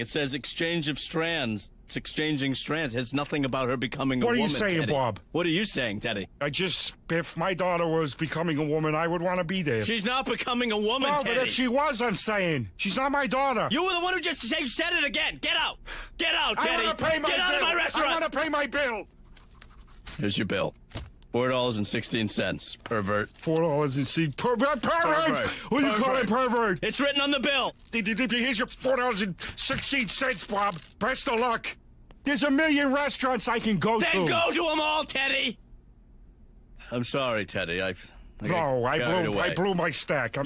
It says exchange of strands. It's exchanging strands. It has nothing about her becoming a What are you saying, Teddy. Bob? What are you saying, Teddy? I just, if my daughter was becoming a woman, I would want to be there. She's not becoming a woman, no, Teddy. but if she was, I'm saying she's not my daughter. You were the one who just said, it again. Get out. Get out, I Teddy. want to pay my Get out of my restaurant. I want to pay my bill. Here's your bill. Four dollars and sixteen cents. Pervert. Four dollars and see pervert. Pervert. Pervert. Who you calling Pervert. pervert? It's written on the bill. Here's your four dollars and sixteen cents, Bob. Best of luck. There's a million restaurants I can go Then to. Then go to them all, Teddy. I'm sorry, Teddy. I. I No, I blew. away. I blew my stack. I'm